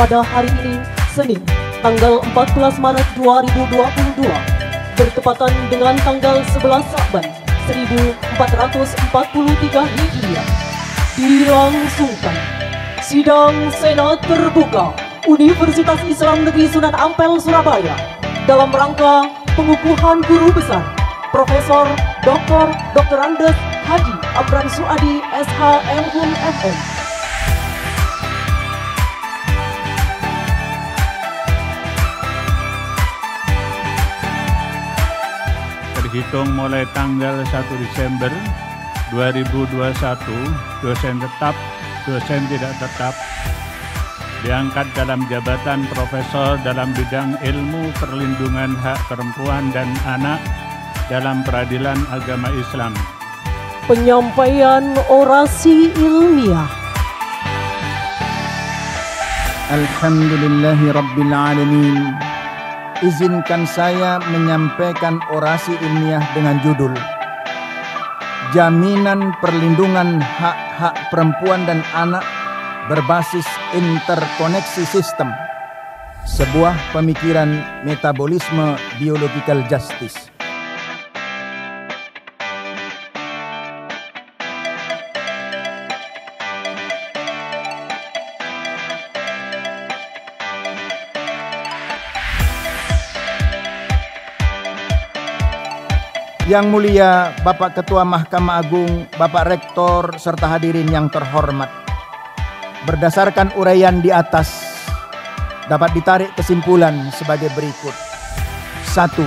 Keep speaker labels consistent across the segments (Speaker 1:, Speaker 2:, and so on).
Speaker 1: pada hari ini, Senin, tanggal 14 Maret 2022, bertepatan dengan tanggal 11 Saban 1443 Hijriah, dilangsungkan sidang Senat terbuka Universitas Islam Negeri Sunan Ampel Surabaya dalam rangka pengukuhan guru besar Profesor Dr. Dr. Andes Haji Abram Suadi SH MHUM FM
Speaker 2: terhitung mulai tanggal 1 Desember 2021, dosen tetap, dosen tidak tetap. Diangkat dalam jabatan profesor dalam bidang ilmu perlindungan hak perempuan dan anak dalam peradilan agama Islam.
Speaker 1: Penyampaian orasi ilmiah.
Speaker 3: Alhamdulillahi Rabbil Alamin Izinkan saya menyampaikan orasi ilmiah dengan judul Jaminan perlindungan hak-hak perempuan dan anak berbasis interkoneksi sistem. Sebuah pemikiran metabolisme biological justice Yang mulia Bapak Ketua Mahkamah Agung, Bapak Rektor, serta hadirin yang terhormat. Berdasarkan uraian di atas, dapat ditarik kesimpulan sebagai berikut. Satu,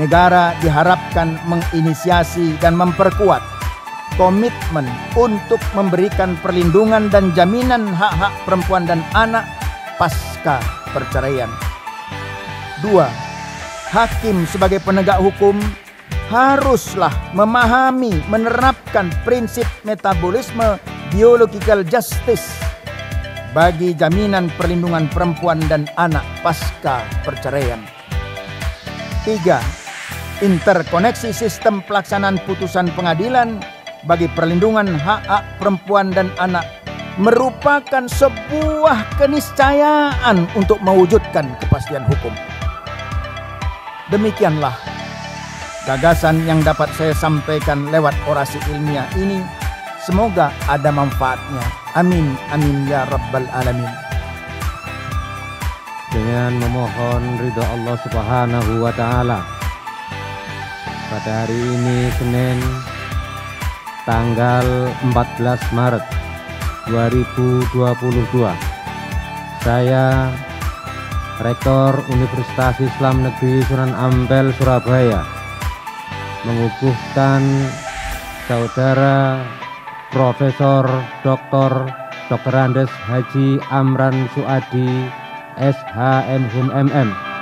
Speaker 3: negara diharapkan menginisiasi dan memperkuat komitmen untuk memberikan perlindungan dan jaminan hak-hak perempuan dan anak pasca perceraian. Dua, hakim sebagai penegak hukum haruslah memahami, menerapkan prinsip metabolisme biological justice bagi jaminan perlindungan perempuan dan anak pasca perceraian. Tiga, interkoneksi sistem pelaksanaan putusan pengadilan bagi perlindungan hak-hak perempuan dan anak merupakan sebuah keniscayaan untuk mewujudkan kepastian hukum. Demikianlah gagasan yang dapat saya sampaikan lewat orasi ilmiah ini semoga ada manfaatnya. Amin amin ya rabbal alamin.
Speaker 4: Dengan memohon ridho Allah Subhanahu wa taala. Pada hari ini Senin tanggal 14 Maret 2022 saya Rektor Universitas Islam Negeri Sunan Ampel Surabaya mengukuhkan saudara Profesor Dr. Dr. Andes Haji Amran Suadi SHM HUM MM